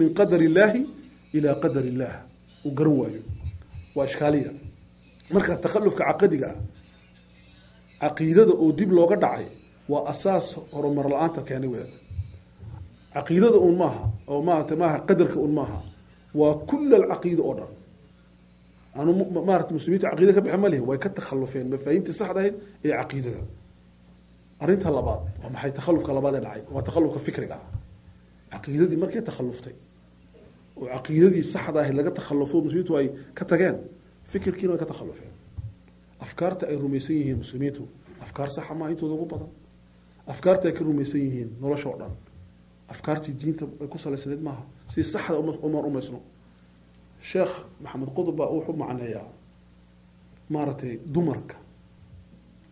min qadar illaahi ilaa qadar illaah uu garan waayo. Waa ishkaaliya. Marka takhalufka caqadiga ah caqiidada oo dib looga dhacay waa asaas horumar la'aanta keenay weyan caqiidada un maaha oo maarata maaha qadarka un maaha waa kula alcaqiida oo dhan. Anu maarata muslimiinta caqiida ka baxe ma way ka takhallufeen mafaahiimtii saxda ahayd ee caqiidada. Arrinta labaad waa maxay takhalufka labaad ee dhacay? Waa takhallufka fikriga. Ah caqiidadii markay takhaluftay oo caqiidadii saxda ahayd laga takhallufo muslimiintu ay ka tageen fikirkiina way ka takhallufeen afkaarta ay rumaysan yihiin muslimiintu afkaar saxa maa intooda ugu badan. Afkaarta ay ka rumaysan yihiin nolosha oo dhan. Afkaartii diinta ay ku salaysnayd maaha. Si saxda uma rumaysno. Sheekh maxamed qudub baa wuxuu macneeyaa maaragtay dumarka.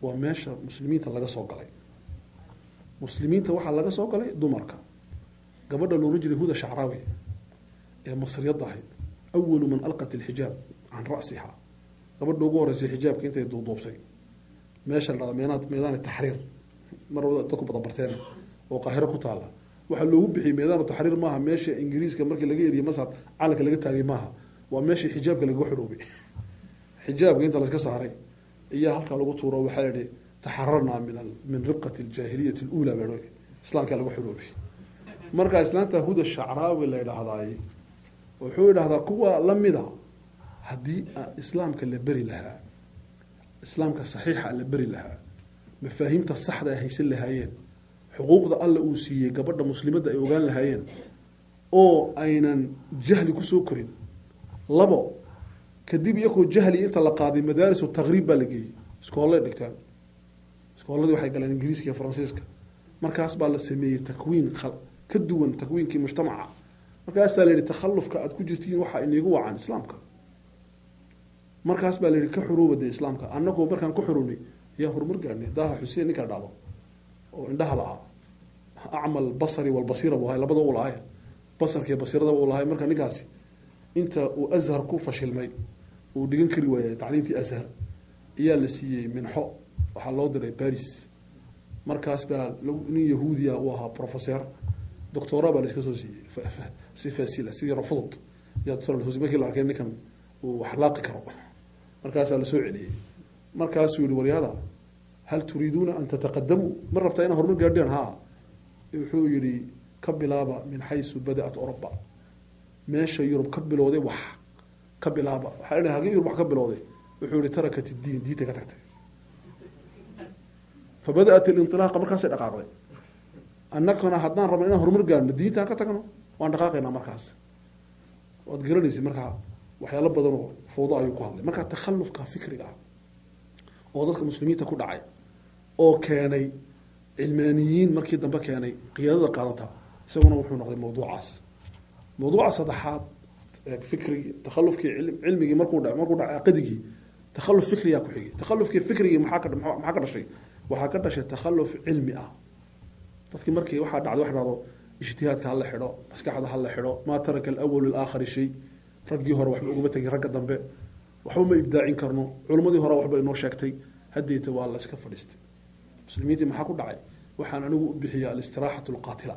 Waa meesha muslimiinta laga soo galay. Muslimiinta waxaa laga soo galay dumarka. Gabadha loola jiray huda shacraawi ee masriyadda ahayd awalu man alqat ilxijaab can ra'siha. Gabadha ugu horeysay xijaabka intay duuduubtay. Meesha la meedaani taxriir. Mar dadku badan barteen oo qaahiro ku taala waxaa loogu bixiyey meedaanu taxriir maaha meesha ingiriiska markii laga eriyey masar calanka laga taagay maaha. Waa meeshii xijaabka lagaga xoroobay xijaabka inta laska saaray iyaa halkaa lagu tuuro waxaa yihi taxararnaa min min ribqati aljaahiliyati alula baa islaamkaa laga xoroobay markaa islaanta huda shacraawi la idhaahdaay wuxuu idhahdaa kuwa lamida haddii islaamka la beri lahaa islaamka saxiixa la beri lahaa mafaahiimta saxda ay haysan lahaayeen xuquuqda alla uu siiyey gabadha muslimadda ay ogaan lahaayeen oo aynan jahli ku soo korin labo kadib iyakoo jahli inta la qaaday madaarisu taqriib baa la geeyey iskoolay dhigtaan. Iskooladii waxay galeen ingiriiska iyo faransiiska. Markaas baa la sameeyey takwiin ka duwan takwiinkii mujtamaca markaasaa la yihi takhallufka aada ku jirtiin waxaa iniigu wacan islaamka. Markaas baa la yihi ka xorooba dee islaamka. Annagoo markaan ka xorownay ayaa horumar gaarnay daha xuseen ninka dhacdo oo indhaha la-aa acmal basari walbasiira buu ahay labada u lahay basarkiiyo basiirada u lahay marka ninkaasi inta uu ashar ku fashilmay uu dhigan kari waayay tacliimtii ashar ayaa la siiyey minxo. Waxaa loo diray baris markaas baa nin yahuudiya uu ahaa professor doctora baa laiska soo siiyey si fasila sidii rafudud yaa markii la arkay ninkan uu wax karo. Markaasaa la soo celiyey markaasuu yihi waryada hal turiiduuna an tataqadamuu ma rabtaa inaa horumar gaadheen? Ha wuxuu yihi ka bilaaba min xaysu bada-at oroba meesha yurub ka bilowday wax ka bilaaba. Waxaa la hagee yurub wax ka bilowday. Wuxuu yihi tarakat iddiin diinta ka tagtay. Fa bada-at ilinilaaqa markaasay dhaqaaqday. Annagana haddaan rabno inaan horumar gaadhno diintaan ka tagno waan dhaqaaqaynaa markaas. Waad garanaysa markaa waxyaalo badanoo fawdo ayuu ku hadlay. Markaa takhallufka fikriga ah oo dadka muslimiinta ku dhacay oo keenay cilmaaniyiin markii dambe keenay qiyaadada qaadata isaguna wuxuu noqday mawduucaas. Mawduuca saddexaad fikrigi takhallufkii cilmigii markuu markuu dhacay aqadigii takhalluf fikriyaa ku xigay. Takhallufkii fikrigii maxaa ka dhashay? Waxaa ka dhashay takhalluf cilmi ah. Dadkii markii waxaa dhacday waxa dhahdo ijtihaadka hala xidho maskaxda hala xidho maa taraka alawalu alaakhari shay. Raggii hore waxba uguma tegin ragga dambe. Waxba ma ibdaacin karno. Culimmadii hore waxba inoo sheegtay. Hadeeta waa la iska fadhiistay muslimiintii maxaa ku dhacay? Waxaan anigu u bixiya alistiraxatu alqaatila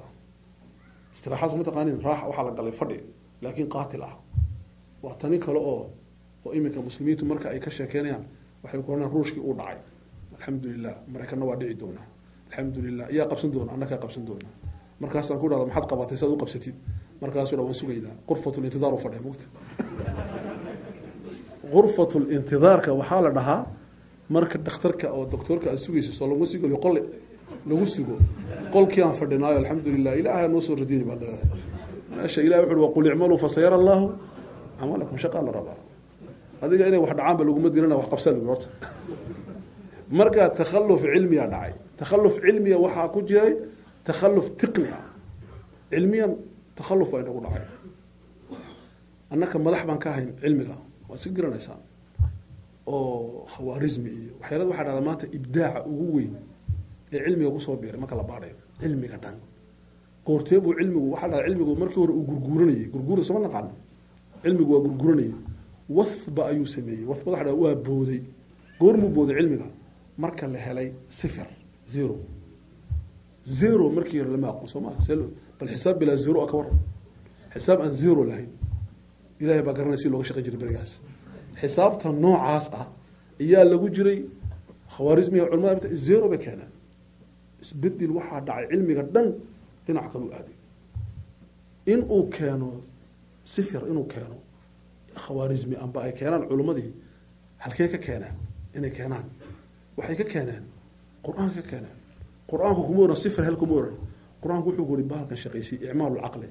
istiraaxaas mataqaanin raaxa waxaa la galay fadhi laakiin qaatil ah. Waa tani kale oo oo iminka muslimiintu marka ay ka sheekeynayaan waxay kuoranayaan ruushkii uu dhacay. Alxamdu lilah maraykanna waa dhici doonaa. Alxamdu lilah iyaa qabsan doona annakaa qabsan doona markaasaan ku dhahda maxaad qabatay si ad u qabsatid? Markaasuu dha waan sugaynaa. Qurfat lintidaar u fadhiya mugta qurfat lintidaarka waxaa la dhahaa marka dhakhtarka oo doctoorka aad sugayso soo laguma sigoliyo qole lagu sugo qolkii aan fadhinaayo alxamdulilah ilaahay noo soo radiyay baa leedahay meesha ilahi wuxu waqul icmaluu fasayara allahu camalakum shaqaa la rabaa. Adiga inay wax dhacaanba laguma dirana wax qabsaa lagu horta. Marka takhalluf cilmiya dhacay. Takhalluf cilmiya waxaa ku jiray takhalluf tiqni ah cilmiyan takhalluf baa inagu dhacay annaka madax baan ka ahayn cilmiga waad si garanaysaan oo khawaarismi iyo waxyaalada waxaa dhahdaa maanta ibdaaca ugu weyn ee cilmiga ku soo biiray marka la baadhayo cilmiga dhan goortee buu cilmigu waxaa dhahda cilmigu markii hore uu gurguuranayay gurguura sooma naqaano cilmigu waa gurguuranayay wathba ayuu sameeyey wathba waxa dhahda waa booday goormuu booday cilmiga marka la helay sifir zero zero markii hore lama aqoon maa bal xisaab bilaa zero ka waran. Xisaab aan zero lahayn. Ilahay baa garanaya si looga shaqan jiray berigaas. Xisaabta noocaas ah ayaa lagu jiray khawaarismiga culamada zero bay keeneen isbeddel waxaa dhacay cilmiga dhan dhinac kalu aaday. In uu keeno sifir inuu keeno khawaarismi amba ay keenaan culimmadii halkee ka keeneen inay keenaan. Waxay ka keeneen qur'aanka ka keeneen qur'aanku kuma oran sifir hel kuma oran. Qur'aanku wuxuu kuri bahalkan shaqaysii icmaalu lcaqli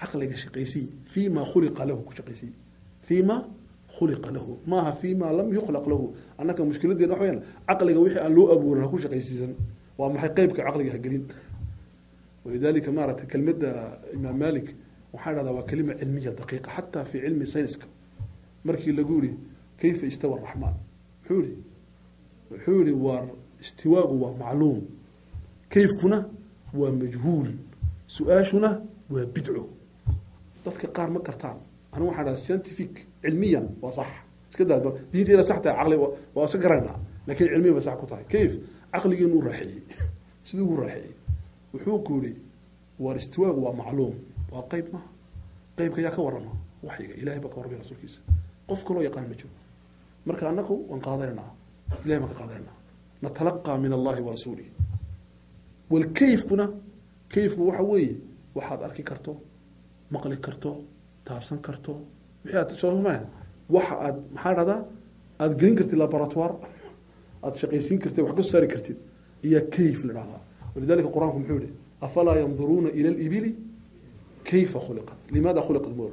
caqliga shaqaysii fii ma khuliqa lahu ku shaqaysii. Fii ma khuliqa lahu. Maaha fii ma lam yukhlaq lahu. Annaka mushkiladeena waxa weyaan caqliga wixii aan loo abuurin ha ku shaqaysiisan. Waa maxay qeybka caqliga ha gelin? Walidalika maaragtay kelmadda imaam malik waxaa dhahdaa waa kelima cilmiya daqiiqa xataa fi cilmi sayniska. Markii lagu yihi kayfa istawa araxmaan muxuu yihi wuxuu yihi waa istiwaagu waa macluum kayfkuna waa majhuul su'aashuna waa bidco. Dadka qaar ma gartaan anigu waxaa dhahdaa scientific cilmiyan waa sax. Iska daa diinteena sax tahay caqli waa iska garanaa. Lakin cilmiyan bay sax ku tahay. Kayf caqligiinu raaxeeyey siduu ugu raaxeeyey wuxuu ku yihi waar istiwaagu waa macluum. Waa qeyb maha qeybka yaa ka warama waxyiga ilahay baa ka warramay rasuulkiisa. Qof kaloo yaqaan ma jiro. Marka anaku waan qaadananaa ilahay baan ka qaadananaa natalaqaa min allahi wa walkayfkuna kayfku waxa weeye waxaad arki karto maqli karto taabsan karto. Sooma waxa aad maxaa dhahdaa? Aada gelin kartid laboratoire aada shaqaysiin kartid wax ka soo saari kartid. Iyo kayf la dhahdaa. Walidalika qur'aanku muxuu yihi afalaa yanduruuna ila libili kayfa khuliqat? Limaada khuliqat mol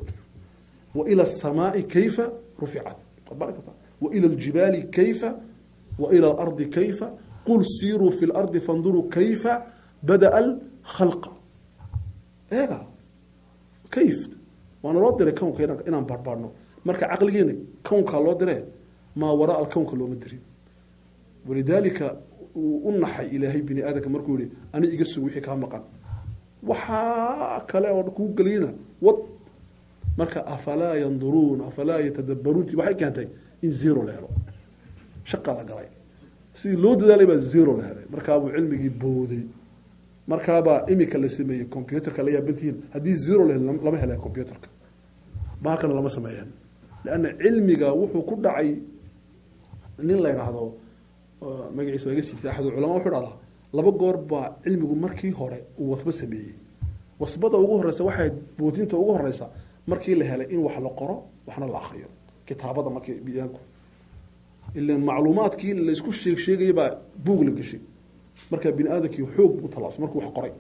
wa ila asamaai kayfa ruficat wa ila aljibaali kayfa? Wa ila alardi kayfa qul siiruu fi lardi fanduruu kayfa bada'a alkhalqa eega kayf waana loo diray kownka inaan baarbaarno marka caqligeena kownkaa loo dire maa waraa alkownka looma dirin walidaalika uu u naxay ilaahay bini aadamka markuu yihi ani iga sug wixii kaa maqan waxaa kale oo kuu geliyna wad marka afalaa yanduruun afalaa yatadabbaruunti waxay keentay in zero la helo galay sidii loo dadaalay baa zero la helay. Markaabuu cilmigii booday. Markaabaa imika la sameeyey computerka la yaabantihiin haddii zero la hel lama hela computerka. Bahalkana lama sameeyeen leanna cilmiga wuxuu ku dhacay nin la yidhaahdo magaciisa waa iga siibtay axad culama wuxuu dhahdaa laba goor baa cilmigu markii hore uu wasbo sameeyey. Wasbada ugu horeysa waxay boodinta ugu horeysa markii la helay in wax la qoro waxna la akriyo kitaabada markii biyaanku ilan macluumaadkii laysku sheeg sheegaya baa buug la geshay markaa bini aadamkii xoog buu talaabsay markuu wax qoray.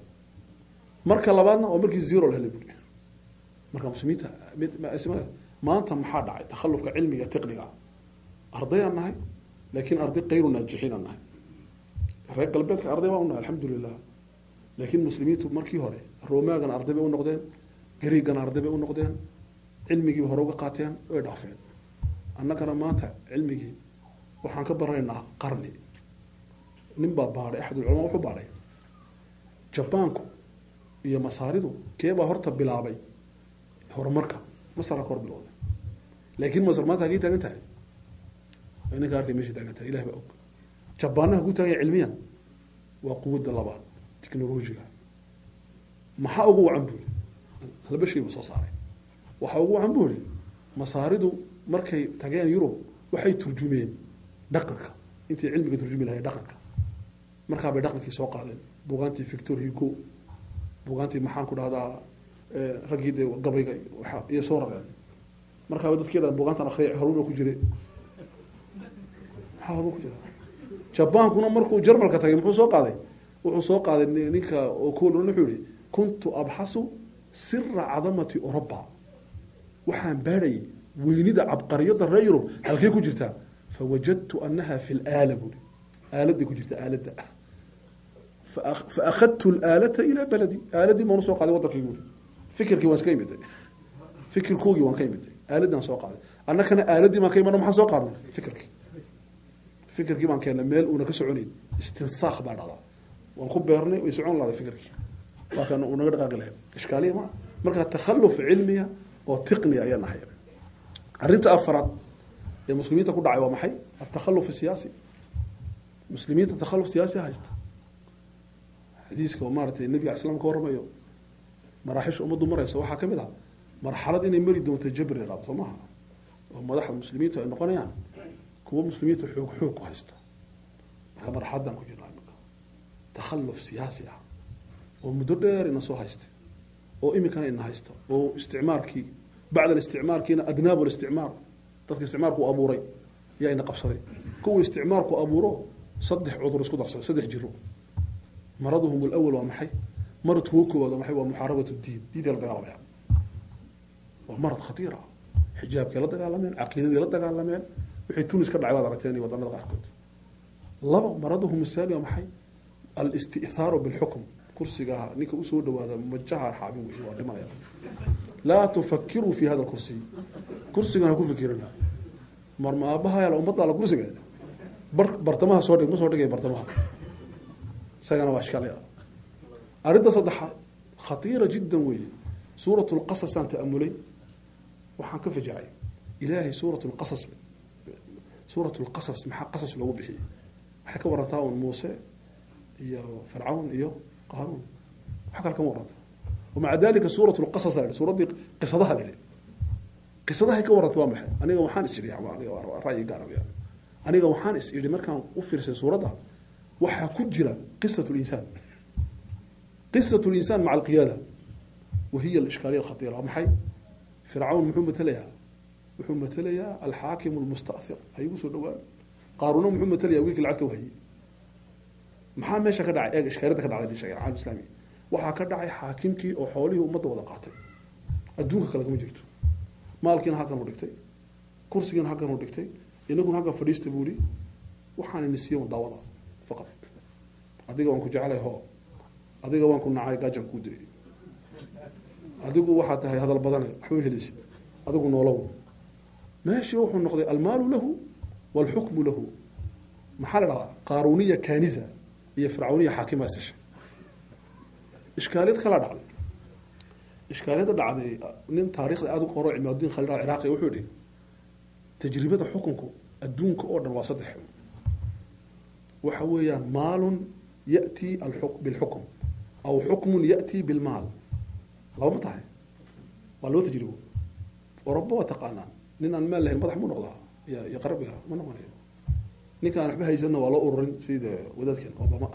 Marka labaadna waa markii zero la helay buri marka muslimiinta maanta maxaa dhacay takhalufka cilmiga tiqniga ardayaan nahay laakiin arday kayru naajixiinaan nahay. Reer galbeedka arday baan u nahay alxamdulilah laakiin muslimiintu markii hore romaagana arday bay u noqdeen gariigana arday bay u noqdeen cilmigiiba hore uga qaateen way dhaafeen. Annagana maanta cilmigii waxaan ka baranaynaa qarni. Nin baa baadhay axadulculamaa wuxuu baadhay jabaanku iyo masaaridu keebaa horta bilaabay? Horumarka. Masara ka hor bilowday. Laakiin masar maanta hagey taagan tahay? Ninka arkay meesha taagan tahay. Ilah baa og. Jabaanaha ku taaganya cilmiyan? Waa quwadda labaad technologiga maxaa ugu wacan bu ihi laba shay soo saaray. Waxaa ugu wacan bu ihi masaaridu markay tageen yurub waxay turjumeen dhaqanka. Intay cilmiga turjumi lahayn dhaqanka. Markaa bay dhaqankii soo qaadeen. Bugaantii victor hugo. Bugaantii maxaan ku dhahdaa raggii dee gabayga waa iyo soo rareen markaaba dadkii dhan bugaantan akriya horuma ku jire maxaa horuma ku jira? Jabaankuna markuu jarmalka tagay muxuu soo qaaday? Wuxuu soo qaaday ninka oo koolon wuxuu yihi kuntu abxasu sira cadamati oroba waxaan baadhayay weynida cabqariyada reer yurub halkey ku jirtaa fawajadtu anaha fi laala buri aaladay ku jirta aalada faakadtu laalata ilaa baladi aaladii baan u soo qaaday wadankii buri fikirkii waan iska imiday fikirkoogii waan ka imiday aaladaan soo qaaday annakana aaladii baan ka imano maxaan soo qaadnay fikirkii fikirkii baan keennay meel uuna ka soconayn istinsaaq baa dhacdaa waan ku beernay way socon lahday fikirkii waa kan uu naga dhaqaaqi lahayd ishkaaliya maa marka takhalluf cilmiya oo tiqniya ayaa nahay arrinta afaraad ee muslimiinta ku dhacay waa maxay? Atakhaluf siyaasi. Muslimiinta takhalluf siyaasi haysta. Xadiiska oo maaratay nebiga al slam ka warramayo maraaxisha ummaddu maraysa waxaa ka mid ah marxalad inay mari doonto jabri laad soo oo madaxda muslimiintu ay noqonayaan kuwo muslimiinta xoog xoog ku haysto. Marka marxaladan ku jirnaa imika takhalluf siyaasi ah oo muddo dheer ina soo haysta oo imikana ina haysta oo isticmaarkii bacda isticmaarkiina adnaab isticmaar dadka isticmaarku abuuray yaa ina qabsaday. Kuwa isticmaarku abuuro saddex cudur isku darsaday saddex jiro. Maraduhum alawal waa maxay? Maradkuwa koowaad waa maxay? Waa muxaarabat diin. Diintay la dagaalamaya waa marad khatiir ah xijaabkay la dagaalameen? Caqiidaday la dagaalameen? Wixii tunis ka dhacay waad aragteen iyo waddamada qaarkood. Laba maraduhum asaani waa maxay? Alistithaaru bilxukm. Kursiga ninka u soo dhawaada majaha xaabin wey dhimanaya laa tufakiruu fi hada kursiy kursigan ku fikirina marma aabahayal ummadda ala kursigeeda bar bartamaha soo dhig ma soo dhigaya bartamaha isagana waa ishkaalay ah arrinta saddexaad khatiira jiddan weeye suurat lqasas aan ta'amulay waxaan ka fajacay ilaahay suurat lqasas suurat lqasas maxaa qasas loogu bixiyey waxay ka warantaa un muuse iyo fircawn iyo qaanuun wax kale kama waranta wamaca dalika suurat lqasas la suuraddii qisadaha la qisadahay ka waranta waa maxay aniga waxaan is idhi ra'yi gaara weyaan aniga waxaan is idhi markaan u fiirsay suuradda waxaa ku jira qisat linsaan qisat linsaan maca alqiyaada wahiya alishkaaliya alkhatiira waa maxay fircawn muxuu matelayaa wuxuu matelayaa alxaakim almusta'fir ha igu soo dhawaan qaaruna muxuu matelayaa wiilkii lacagta u hayay maxaa meesha ka dhacay eeg ishkaaliyada ka dhacday sheegay caalam islaami waxaa ka dhacay xaakimkii oo xoolihii ummadda wada qaatay. Adduunka kale kama jirto. Maalkiina halkan u dhigtay. Kursigiina halkan u dhigtay. Inaguna halkan fadhiista buu ihi waxaan ini siiya daawada faqad. Adiga waan ku jeclay ho adiga waan ku nacay gaajan kuu diray. Adigu waxaa tahay hadal badane waxba ma helaysid. Adigu noolow. Meeshii wuxuu noqday almaalu lahu walxukmu lahu. Maxaa la dhahdaa qaaruniya kanisa iyo fircawniya xaakimaa ishkaaliyad kala dhacday ishkaaliyada dhacday nin taarikhda aada u qoro cimaadudin khalid ciraaqi wuxuu yihi tajribada xukunku adduunka oo dhan waa saddex waxa weeyaan maalun ya'tii bilxukm aw xukmun ya'tii bilmaal laba tahay waa laba tajribo oroba waa taqaanaan nin aan maal lahayn madax mu noqdaa iyo qarabiga ma noqonayo ninka aan waxba haysanna waa loo ururin sida wadaadkan obama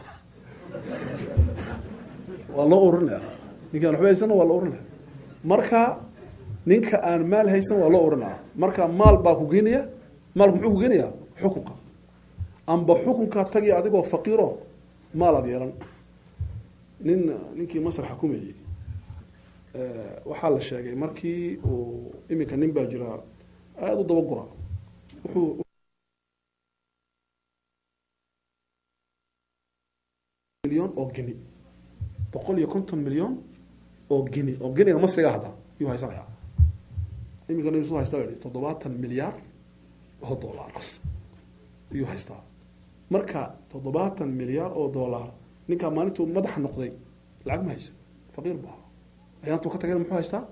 waa loo ururinaya ninka aan waxba haysanna waa loo ururinaya marka ninka aan maal haysan waa loo urinaya marka maal baa ku geenaya maalku muxuu ku geenayaa xukunka. Amba xukunkaa tagi adigoo faqiiro maal aad yeelan. Nin ninkii masar xukumayey waxaa la sheegay markii uu iminka nin baa jira aada u dabagura. Wuxuu milyon oo geni boqol iyo konton milyon oo geni oo geniga masriga hadda yuu haysanaya iminka nin isu haysta i toddobaatan milyaar oo dollar iyuu haystaa. Marka toddobaatan milyaar oo dollar ninkaa maalintuu madaxa noqday lacag ma haysa faqiir bu ayaantuu ka tagay muxuu haystaa?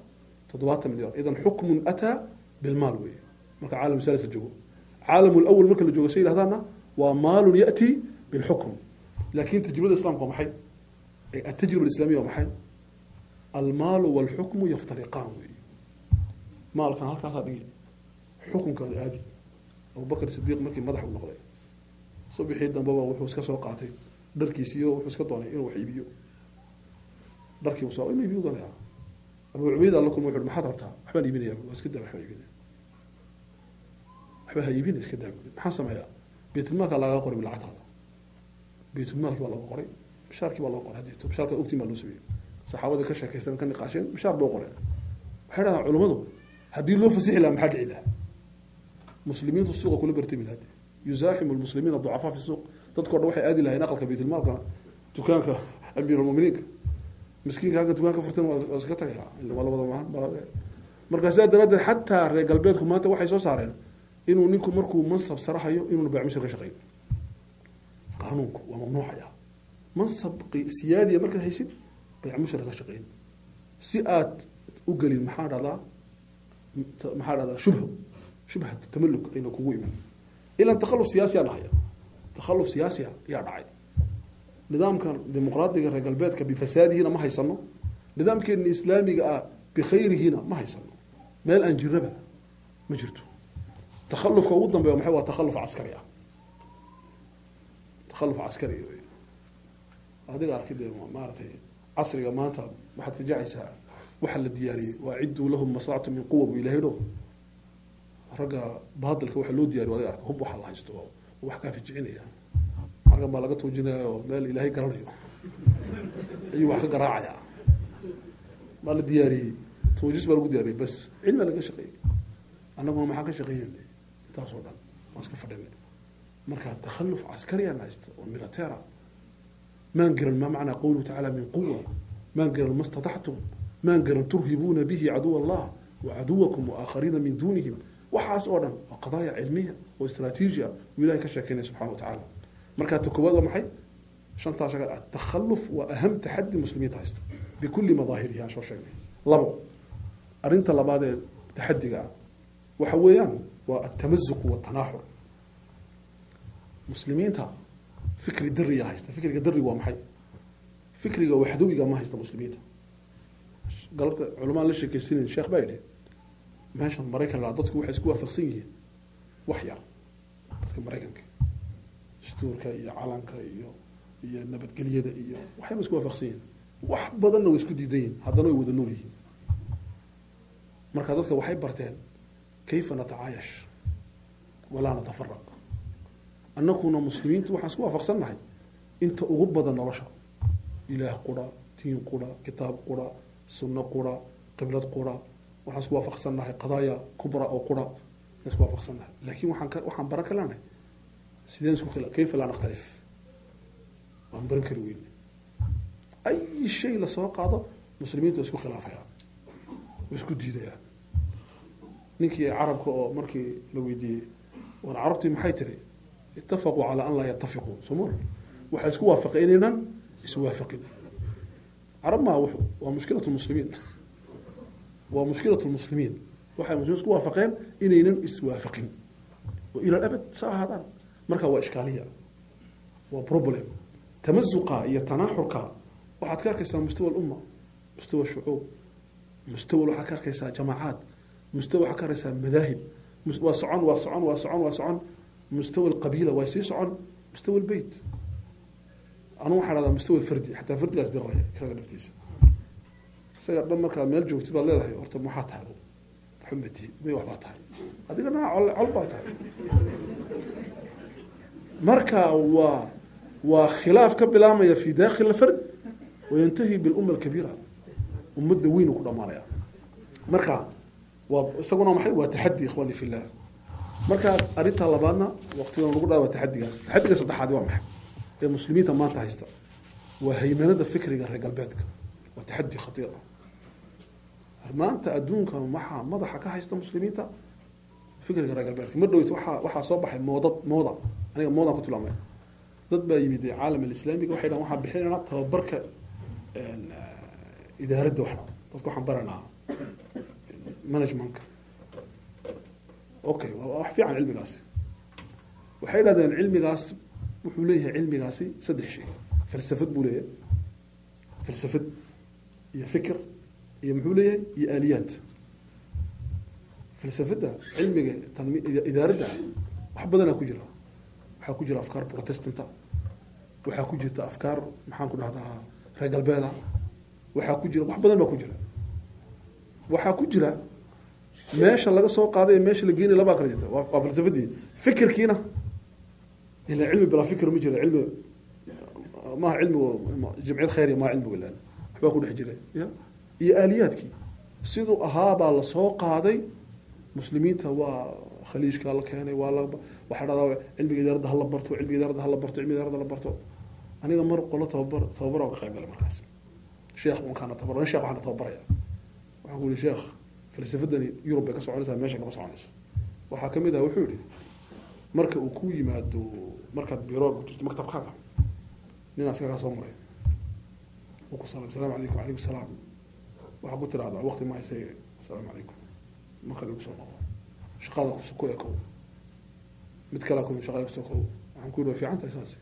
toddobaatan milyaar idan xukmun ataa bilmaal weeye. Marka caalam salis la joogo. Caalam lawal marka la joogo say yidhahdaana waa maalun ya'ti bilxukm laakin tajribada islamka waa maxay atajriba alislamiya waa maxay? Almaalu walxukmu yaftariqaan weeye maalkan halkaasaa dhigi xukunkaada aadi. Abubakr sidiiq markii madax u noqday subixii dambeba wuxuu iska soo qaatay. Dharkiisiiyo wuxuu iska doonay inuu wax iibiyo dharkii soo inuu iibiyo doonaya abu cubayd alla kulma wuxu maxaad rabtaa? Waxbaan iibinaya waa iska daa waxbaa iibinaya. Waxba ha iibina iska daa maxaan sameeyaa? Baytulmaalka lagaga qoray lacagtaada baytulmaalkii baa looga qoray mishaarkii baa loo qoray hadeeto mishaarka ogtiin baa loo sameeyey saxaabadii ka sheekaysan ka niqaasheen mishaar boo qoreen waxay dhahdaan culummadu haddii loo fasixi lahaa maxaa dhici muslimiintu suuqa kula bartami lahaa yuzaaximu lmuslimiina ducafaa fi suuq dadko dhan waxay aadi lahayn aqalka baytulmaalka dukaanka amiirulmuminiinka miskiinka halka dukaan ka furteen waa iska tagaya waa lawada maahan markaasaa daraaddeed xataa reer galbeedku maanta waxay soo saareen inuu ninku markuu mansab sarahayo inuuna baycmushir ka shaqeyn qaanuunku waa mamnuucaya mansab siyaadiya markaad haysid baycmushir ka shaqeyn. Si aad u gelin maxaa dhahdaa? Maxaa dhahdaa? Shubha shubha tamaluk ayna kugu iman. Ilan takaluf siyaasiyaa dhahaya takaluf siyaasiya yaa dhacay nidaamkan dimuqraadiga reer galbeedka bifasaadihina ma haysano nidaamkeena islaamiga ah bikhayrihina ma haysano meel aan jirnaba ma jirto. Takhalufka ugu dambeeya maxay? Waa takhaluf caskari ah takhaluf caskari adiga arkay dee maaratay casriga maanta waxaad fajacaysaa waxa la diyaariyey. Waa cidduu lahum masractu min quwa bu ilahay dho ragga baadilka waxa loo diyaariy adiga arka hub waxa la haysto wax kaa fijicinaya halkan baa laga tuujinaya oo meel ilaahay garanayo. Ayuu wax ka garaacaya. Baa la diyaariyey. Tuujis baa lagu diyaariyey bas cilmiga laga shaqeeyey. Annaguna maxaan ka shaqeynayna intaas oo dhan waan iska fadhinay marka takhaluf caskariyaan haysta oo militera maan garan maa macnaa qowluhu tacaala min quwa maan garan ma statactum maan garan turhibuuna bihi caduw allah wa caduwakum wa aakhariina min duunihim? Waxaas oo dhan waa qadaaya cilmiya oo istraatiiji ah uu ilahay ka sheekeynaya subxana wa tacaala. Marka ta koowaad waa maxay? Shantaa shaga waa aham taxadi muslimiinta haysta bikulli madaahirihi aan soo sheegnay. Labo arrinta labaad ee taxadiga ah waxa weeyaan waa altamasuq watanaaxur muslimiinta fikri dariya haysta. Fikriga dariga waa maxay? Fikriga waxdawiga ma haysta muslimiinta. Galabta culamaan la sheekeysanayn sheekh baa yidhi meeshan maraykan laa dadku waxay isku waafaqsan yihiin wax yar dadka maraykanka dastuurka iyo calanka iyo iyo nabadgelyada iyo waxayba isku waafaqsan yihiin. Wax badanna way isku diidan yihiin haddana way wada nool yihiin. Marka dadka waxay barteen kayfa natacaayash? Walaa natafaraq annakuna muslimiintu waxaan isku waafaqsannahay inta ugu badan nolosha. Ilaah qura diin qura kitaab qura sunno qura qiblad qura. Waxaan isku waafaqsannahay qadaaya kubra oo qura. Aan isku waafaqsannahay laakin waxaan baran ka leenahay sideen isku khila kayfa laa nakhtalif? Waan baran kari weyne ay shay la soo qaado muslimiintu way isku khilaafayaan. Way isku diidayaan. Ninkii carabka oo markii la weydiiyey war carabtii maxay tiri itafaquu calaa an laa yatafiquu soomar waxay isku waafaqeen inaynan iswaafaqin carab maa waa mushkilat muslimiin waa mushkilat lmuslimiin waxay muslimiin isku waafaqeen inaynan iswaafaqin oo ila abad sa ahaadaan marka waa ishkaaliya waa problem tamasuqa iyo tanaaxurka waxaad ka arkaysaa mustawa lumma mustawa shucuub mustawa waxaad ka arkaysaa jamaacaad mustawa waxaad ka arkaysaa madaahib waa socon waa socon waa socon waa socon mustawa alqabiila waa sii socon mustawa albeyt anu waxaa dhahdaa mustawa alfardi xataa fardigaas diraya isaga naftiisa. Isaga dhan markaa meel joogtid baad leedahay horta maxaa tahay? Tihi may waxbaa tahay. Adigana col baa tahay. Marka waa waa khilaaf ka bilaamaya fi dakhil alfard wayantahi bilumma alkabiira. Ummadda weynu ku dhamaanaya marka waa isaguna maxay? Waa taxadi ikhwani fi marka arrinta labaadna waqtigan lagu dhaa waa taxadigaas taxadiga saddexaadi waa maxay? Ee muslimiinta maanta haysta. Waa haymanada fikriga reer galbeedka. Waa taxadi khatiir maanta adduunka waxaa madaxa ka haysta muslimiinta fikriga reer galbeedka. Ma dhowt waaa waxaa soo baxay moodad mooda. Aniga moodaan ku tilmaamay. Dad baa yimid caalam alislaamiga waxay dhahan waxaan bixinayna tababarka idaaradda wax dadka waxaan baranaa managementka okay waa wax fiican cilmigaasi. Waxay dhahdeen cilmigaas wuxuu leeyahay cilmigaasi saddex shay. Falsafad buu leeyahay falsafad iyo fikr iyo muxuu leeyahay iyo aaliyaad falsafadda cilmiga idaaradda wax badanaa ku jira. Waxaa ku jira afkaar protestanta waxaa ku jirta afkaar maxaan ku dhahdaa reer galbeeda waxaa ku jira wax badan baa ku jira. Waxaa ku jira meesha laga soo qaaday ee meesha la geenay labaa kala jirta waa falsafadii. Fikirkiina ila cilmi bilaa fikr ma jira cilmi maaha cilmigu jamciyad khayriya maa cilmigu ilaan waxbaa ku dhex jira ya? Iyo aaliyaadkii. Siduu ahaabaa la soo qaaday. Muslimiinta waa khaliijka la keenay waa la waxaa dhahdaa cilmiga idaaradda hala barto cilmiga idaaradda hala barto cilmiga idaaradda la barto. Aniga mar qolo tababar tababar ka qayb galay markaas. Sheekh unkaana tababar sheekh waxaana tababaraya waxaan ku yihi sheekh falsafadani yurub bay ka soconaysaa meesha kama soconayso. Waxaa ka mid ah wuxuu yihi marka uu ku yimaado markaad biro jirto maktabkaaga nin askaga kaa soo maray uu ku salam asalaamu calaykum alaykum salaam. Waxaa ku tirahdaa waqti ma haysay asalaamu calaykum markale igu soo noqo. Shaqada ku ekow. Mid kale ku shaqada ku soo kow. Waxaan ku yihi waa fiican tahay saas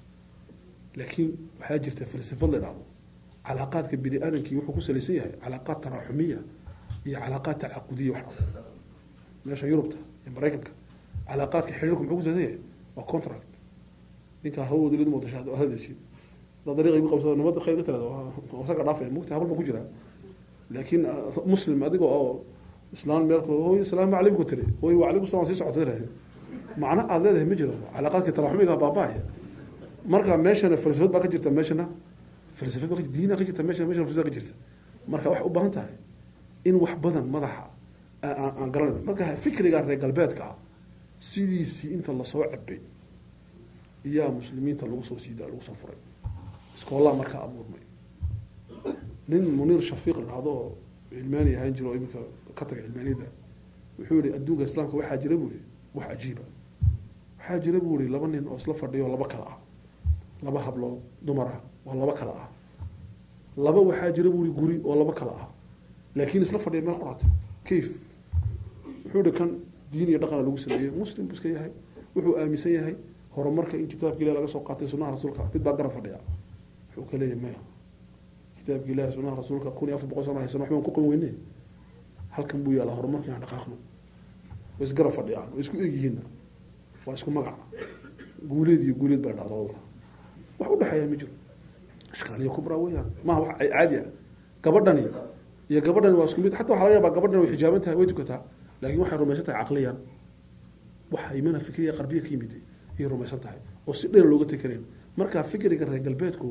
laakiin waxaa jirta falsafad la dhahdo calaaqaadka bini aadamkii wuxuu ku salaysan yahay calaaqaad taraaxumiya iyo calaaqaad tacaqudiya wax meesha yurubta iyo maraykanka calaaqaadka xiriirku muxuu ku saabsan yahay waa contract. Ninkaa hawooda lid mooda shahaado hadlaysiin. Dad dariiqa igu qabsado nabadda khayr ka tirada waa saga dhaafaya mugta habal ku jiraa. Laakiin muslim adiga oo islaan meel hooy asalaamu calaykum tiri. Hooy wa salam sii socota tiraahde macno aada leedahay ma jiro. Calaaqaadka taraxumiga baabahaya marka meeshana falsafad baa ka jirta meeshana. Falsafad baa ka jirta diina ka jirta meeshana meeshana falsafad ka jirta. Marka waxay u baahan tahay in wax badan madaxa aan garanayno marka fikriga reer galbeedka ah sidiisii inta la soo cabay iyaa muslimiinta lagu soo siidaa lagu soo furay. Iskoolaa markaa abuurmay. Nin muniir shafiiq la dhahdo oo cilmaani ahaan jiro oo iminka ka tagay cilmaaniyadda wuxuu yihi adduunka islaamka waxaa jira buu ihi wax cajiiba. Waxaa jira buu ihi laba nin oo isla fadhiyo laba kala ah. Laba hablood dumar ah waa laba kala ah. Laba waxaa jira buu ihi guri oo laba kala ah laakiin isla fadhiya meel qoraata kayf wuxuu ihi kan diin iyo dhaqana lagu sameeyey muslim buu iska yahay wuxuu aaminsan yahay horumarka in kitaabka ilahi laga soo qaatay sunaha rasuulka mid baa garab fadhiya wuxuu ka leeyahay maya kitaabka ilahi sunaha rasuulka kun iyo afar boqol sano haysan waxbaan ku qan weyne halkan buu yaallaa horumarka aan dhaqaaqno way isgarab fadhiyaan way isku egyihiinna waa isku magaca guuleed iyo guuleed baa dhacda wax u dhexeeya ma jiro ishkaaliyo kubra weeyaan maaha wax caadi ah gabadhani iyo gabadhani waa isku mid. Xataa waxa laga yaabaa gabadhani way xijaaban tahay way tukataa. Laakiin waxay rumaysan tahay caqliyan. Waxa imana fikriya qarbiya ka yimid ayay rumaysan tahay oo si dheer looga tekanayn marka fikriga reer galbeedku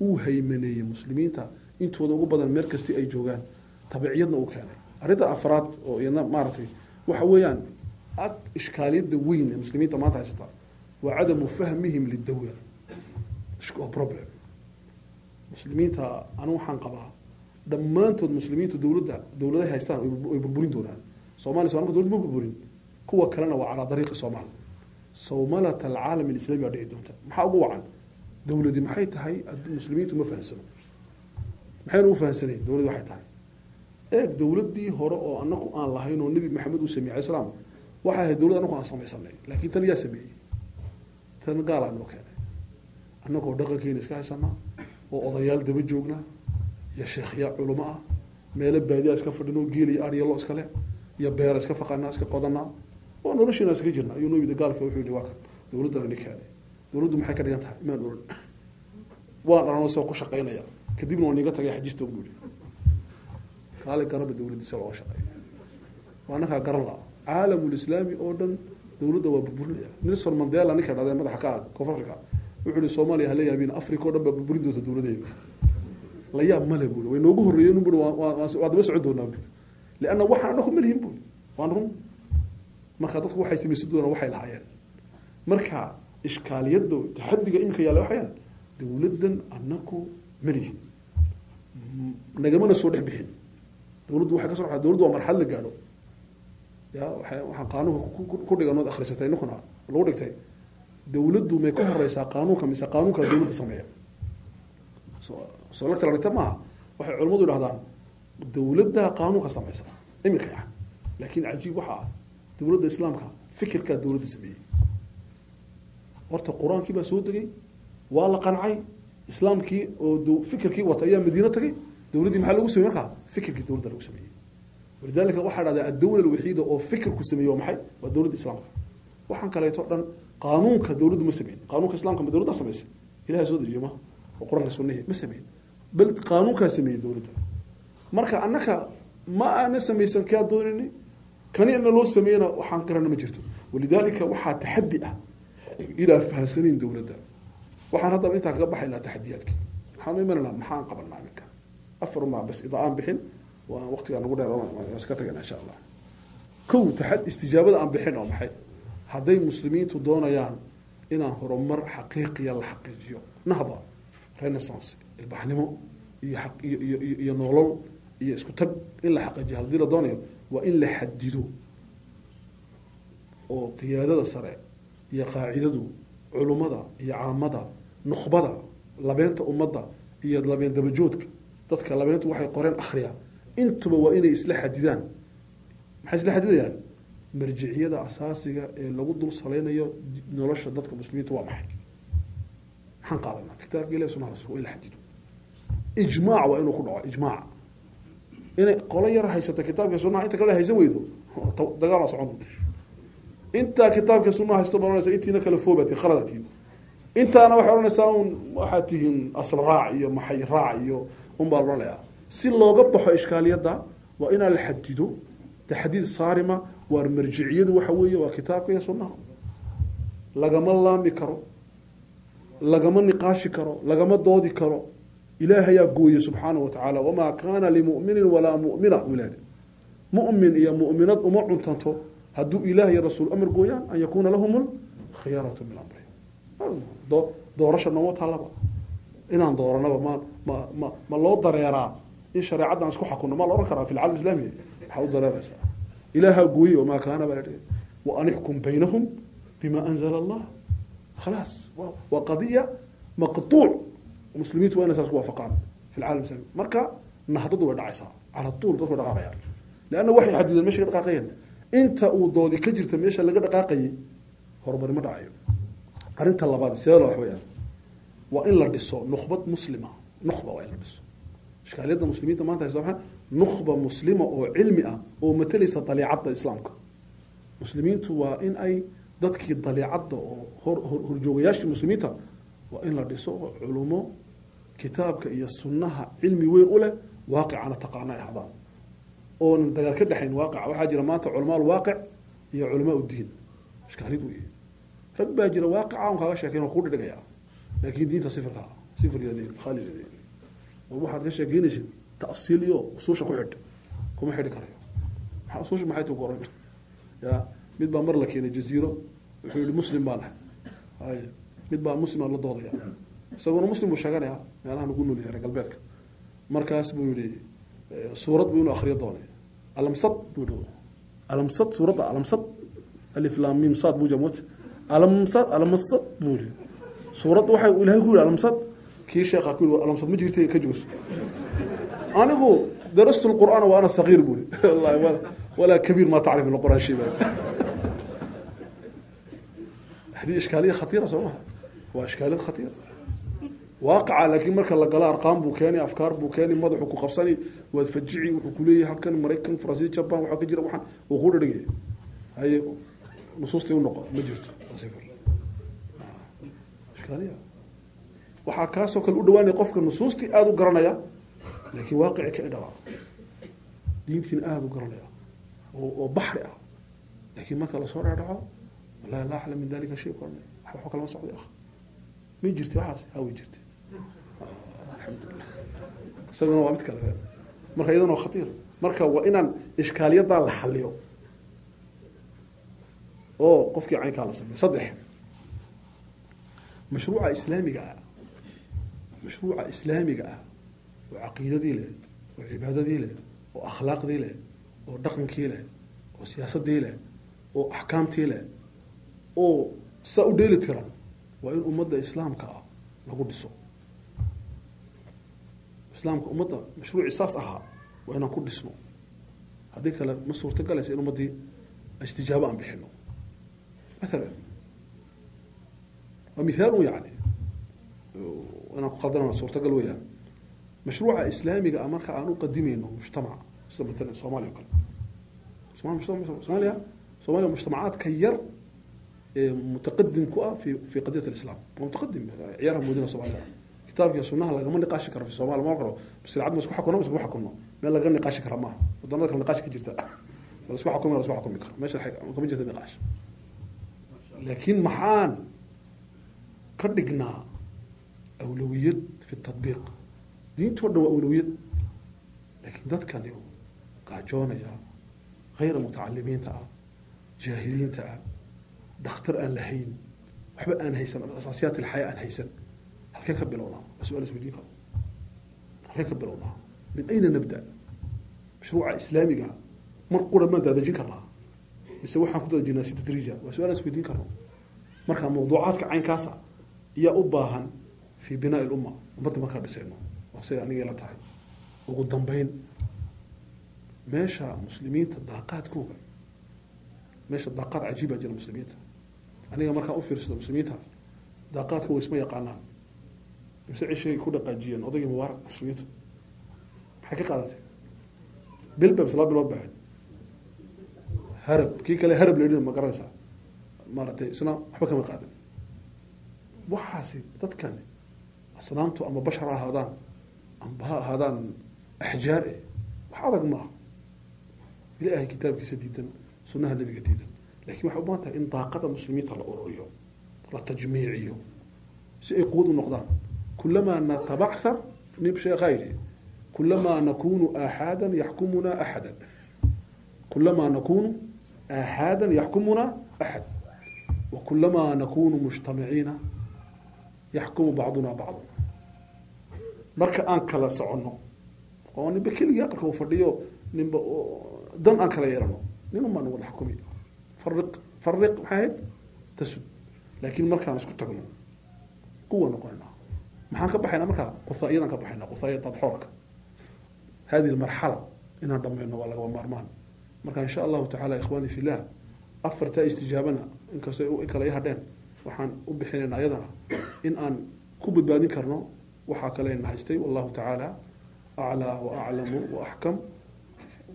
uu haymaneeyey muslimiinta intooda ugu badan meel kasti ay joogaan tabiciyadna uu keenay. Arrinta afraad oo iyadna maaragtay waxa weeyaan ad ishkaaliyadda weyn ee muslimiinta maanta haysata waa cadamu fahmihim lidawla problem. Muslimiinta anu waxaan qabaa dhammaantood muslimiintu dowladda dowladahay haystaan way burburin doonaan. Somalia so dowlad ma burburin. Kuwa kalena waa calaa dariiqi somaal sawmalata alcaalam alislami baa dhici doonta. Maxaa ugu wacan? Dowladi maxay tahay? Muslimiintu ma fahansano maxayna u fahansanayn dowladi waxay tahay. Eeg dowladii hore oo anaku aan lahayn oo nebi maxamed uu sameeyey alay slam waxay ahayd dowlad anaku aan samaysanay. Laakiin tan yaa sameeyey. Tan gaalaa noo keenay. Annagoo dhaqankeena iska haysanaa oo odayaal daba joognaa iyo sheekhya culamo ah meelo baadiya iska fadhinoo geel iyo aryalo iskale iyo beera iska faqanaa iska qodanaa oo noloshiina iskaga jirna ayuu noo yidhi gaalka wuxuu yihi waa kan dowladdan ini keenay dowladdu maxay ka dhigan tahay? Imaan oran. Waan dharanoo soo ku shaqaynaya. Kadibna waa niga tagay xajiista buu yihi kaale garaba dowladdiisa looga shaqeeya. Waa annakaa garan la caalamulislaami oo dhan dowladda waa burburinaya nelson mandela ninka dhadee madaxa ka ah koonfur africa wuxuu ihi soomaaliya hala yaabin africa o dhan baa burburin doonta dowladeeda la yaab male buuri way noogu bui waa daba socon doonaa buuri lianna waxaan anaku ma lihin buuri waan run. Marka dadku waxay samaysan doonaan waxay lahaayeen. Marka ishkaaliyadda taxadiga imika yaalla waxayaan dowladdan anaku ma lihin. Nagamana soo dhex bixin. Dowladdu waxay ka so dowladdu waa marxalad la gaadho. Ya waa waxaan qaanuunka ku dhigan ood akhrisatay ninkuna lagu dhigtay. Dowladdu may ka horeysaa qaanuunka mise qaanuunka dowladda sameeya soo lagta dhigta maaha. Waxay culamadu idhahdaan dowladda qaanuunka sameysa imika yani laakin cajiib waxa ah dowladda islaamka fikirkaa dowladda sameeyey. Horta qur'aankii baa soo degay waa la qancay islaamkii oo fikirkii wata ayaa madiino tagay. Dowladdii maxaa lagu sameyey markaa? Fikirkii dowladda lagu sameeyey. Walidalika waxaa dhahdaa addawla alwaxiida oo fikirku sameeyey waa maxay? Waa dowladda islaamka. Waxaan kaleeto dhan qaanuunka dowladdu ma sameyn qaanuunka islaamka ma dowladda sameysay ilaha soo dejiyo ma oo qur'aanka sunnihi ma sameyn. Bal qaanuunkaa sameeyey dowladda marka annaka ma aana samaysan kaa doonini kanina loo sameeyena waxaan garana ma jirto. Walidalika waxaa taxadi ah inaa fahamsanayn dowladda waxaan haddaba intaa kaga baxaynaa taxadiyaadki waxaan imananaa maxaan qabanaa iminka afar umaa bas ida bixin waa waqtigaa nagu dheer iska tagana insha allah kow taxad istijaabada aan bixin oo maxay? Hadday muslimiintu doonayaan inaan horumar xaqiiqiya la xaqiijiyo. Nahda renaissance ilbaxnimo iyo iyo nolol iyo isku tag in la xaqiijiyo haddii la doonayo waa in la xadido oo qiyaadada sare iyo qaacidadu culummada iyo caamada nukhbada labeenta ummadda iyo labeen dabajoodka dadka labeentu waxay qoreen akhriya intuba waa inay isla xadidaan maxay isla xadidayaan marjiciyada asaasiga ee lagu dul salaynayo nolosha dadka muslimiinta waa maxay maxaan qaadanaa kitaabka ilahi sunna rasul waa la xadido ijmaac waa inuu ku dhaco ijmaac. Inay qolo yar haysata kitaabka sunaha inta kale haysan weydo. Dagaal aa socon. Intaa kitaabka sunaha haysto baa ohanaysa intiina kale foobati khalada tihiin intaana waxay odhanaysaa un waxaad tihiin asl raac iyo maxay raac iyo unbaa odhanayaa. Si looga baxo ishkaaliyadda waa inaa la xadido taxdiid saarima waar marjiciyadu waxa weeye waa kitaabka iyo sunaha lagama laami karo lagama niqaashi karo lagama doodi karo. Ilaahayaa gooye subxaanahu watacaala wamaa kaana limuminin walaa mumina buu ilaha mumin iyo muminad uma cuntanto hadduu ilaah iyo rasuul amar gooyaan an yakuuna lahum khiyaratu min amrihim. Doorasha nooma taalaba inaan dooranaba ma ma ma ma loo dareeraa. In shareecaddan isku xakunno maa la ohan karaa fi lcalam islami maxaa u dareeraysaa ilaahaa gooye wamaa kaana baa la wa an baynahum bima anzala allah khalaas waa qadiya maqtuuc muslimiintu waa inay saas ku waafaqaan fi lcalam islami marka nahdadu way dhacaysaa cala tuul dadku way dhaqaaqayaan leanna waxay xadideen meesha ka dhaqaaqayeen inta uu doodi ka jirta meesha laga dhaqaaqayay horumari ma dhacayo arrinta labaad sidee wax weyaan waa in la dhiso nukhbad muslima nukhba waa in la dhiso ishkaaliyadda muslimiinta maanta haysta maxaa nukhba muslima oo cilmi ah oo matalaysa daliicadda islaamka muslimiintu waa dadkii daliicadda oo hor horjoogayaashii muslimiinta waa in la dhiso culumo kitaabka iyo sunnaha cilmi weyn u leh waaqicana taqaana ay ahdaan oon dagaal ka dhexayn waaqica waxaa jira maanta culamaa alwaaqic iyo culamaa uddiin ishkaalid wey rag baa jira waaqica on kaaga sheekeyn oo kuu dhidhigaya laakin diinta sifirka sifir yadeen khaalid yadeen. War waxaad ka sheekeynaysid ta'siil iyo usuusha ku xidh. Kuma xidhi karayo maxaa usuusha maxay tu goran ya mid baa mar la keenay jaziiro wuxuu yihi muslim baan ahay. Hay mid baa muslimaa la doodaya. Isaguna muslim buu sheeganaya meelaha nagu nool yahay reer galbeedka. Markaas buu yihi suurad buu inuu akriyo doonay alamsad buu yihi alamsad suuradda alamsad. Alif lam mim sad buu jamot alamsad alamsad buu yihi suuradda waxa ilahay ku yihi alamsad. Kii sheekha ku yihi alamsad ma jirtay ka joogso anigu darastu lqur'aan wa ana sagiir buu yihi wallahi wala walaa kabiir ma tacrif hadi ishkaaliya khatiira soo maha waa ishkaaliyad khatiira. Waaqaca laakiin marka la galo arqaan buu keeni afkaar buu keeni madaxu ku qabsani waad fajici wuxuu kuleeyahay halkan maraykan faransiis jaban waxaa ka jira waxaan uu ku dhadhigaya haye nusuustii unoqo ma jirto ishkaaliya. Waxaa kaasoo kale u dhawaanaya qofka nusuustii aada u garanaya laakiin waaqicii ka idhabaa diintiina aada u garanaya oo baxri ah. Laakiin marka la soo dhaadhaco wallahi laa axlam min dalika shay qornay waxba kalama socday akh may jirti waxaas? Haa way jirti alxamdulilah isaguna waa mid kale. Marka iyadana waa khatiir. Marka waa inaan ishkaaliyadaa la xaliyo oo qofkii caynkaa la sameyo saddex. Mashruuca islaamiga ah. Mashruuca islaamiga ah oo caqiidadii leh oo cibaadadii leh oo akhlaaqdii leh oo dhaqankii leh oo siyaasadii leh oo axkaamtii leh oo saa u dheeli tiran waa in ummadda islaamka ah lagu dhiso. Islaamka ummadda mashruucii saas ahaa waa inaan ku dhisno. Haddii kale ma suurtagalaysa in ummaddii istijaabo aan bixino. Mathalan waa mithaalun yani inaan ku qaldanana suurtagal weeyaan. Mashruuca islaamiga ah marka aan u qadimayno mujtamaca sida matalan soomaaliya o kale. Somalia soomaaliya soomaaliya mujtamacaadka yar mutaqadim ku ah fi qadiyat alislam. Waa mutaqadim ciyaaraha moodina soomaalida kitaabkiiyo sunaha lagama niqaashi karo fi somalia ma karo masircad ma isku xakuno ma isku xakuno meel laga niqaashi kara maaha waddamada kale niqaash ka jirta. La isku xakumi la isku xakumi karo. Meesha kama jirta niqaash. Laakiin maxaan ka dhignaa awlawiyad fi tatbiiq diintoo dhan waa awlawiyad. Laakiin dadkani gaajoonaya hayra mutacalimiinta ah jaahiliinta ah dhakhtar aan lahayn waxba aan haysan asaasiyaat ilxayaa aan haysan. Halkeen ka bilownaa? Waa su'aal isweydiin karo. Halkeen ka bilownaa? Min ayna nabda? Mashruuca islaamiga. Mar qura maan daadajin karnaa. Mise waxaan ku daadajinaa si tadriija waa su'aal aan isweydiin karno marka mawduucaadka caynkaasa ayaa u baahan fi binaa lumma ummadda markaa dhisayno. Waa siday aniga la tahay. Ugu dambeyn meesha muslimiinta daaqaadkooga meesha daaqaad cajiiba jira muslimiinta aniga markaan u fiirsado muslimiinta daaqaadkooga isma yaqaanaan. Mise cishay ku dhaqaajiyeen odaygii mubaarak muslimiinta. Maxay ka qaadatay? Bil ba laba bilood baahayd harab kii kale harab la yidhi ma garanaysaa maaragtay isna waxba kama qaadan. Waxaasi dadkan asnaamtu ama bashar ha ahaadaan amba ha ahaadaan axjaar e wax adag maaha. Ilaahay kitaabkiisa diidan sunaha nabiga diidan lakin waxay u baahan tahay in daaqada muslimiinta la ururiyo la tajmiiciyo si ay quwad u noqdaan kulamaa natabachar nin sheekhaa yidhi kulamaa nakunu aaxaada yaxkumuna axada kulamaa nakunu aaxaada yaxkumuna axad kulamaa nakunu mujtamiciina yaxkumu bacduna bacda marka aan kala soconno oo ninba keligii aqalka uu fadhiyo ninba dan aan kala yeelano nin un baana wada xukumi fari fari maxay ahayd tasud. Laakiin markaan isku tagno kuwa noqonaa maxaan ka baxaynaa markaa? Quthaayadaan ka baxaynaa quthaaya dadxoorka hadi lmarxala inaan dhamayno waa lagaba maarmaan. Marka insha allahu tacala ikhwaani fillah afartaa istijaabana inkastoo kale i hadheen waxaan u bixinayna ayadana in aan ku badbaadin karno. Waxaa kale nahaystay wallahu tacaala aclaa wa aclamu wa axkam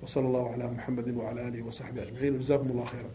wsala allahu calaa muxamedi wacala alihi wasaxbihi ajmaciin. Jazakum allah khayra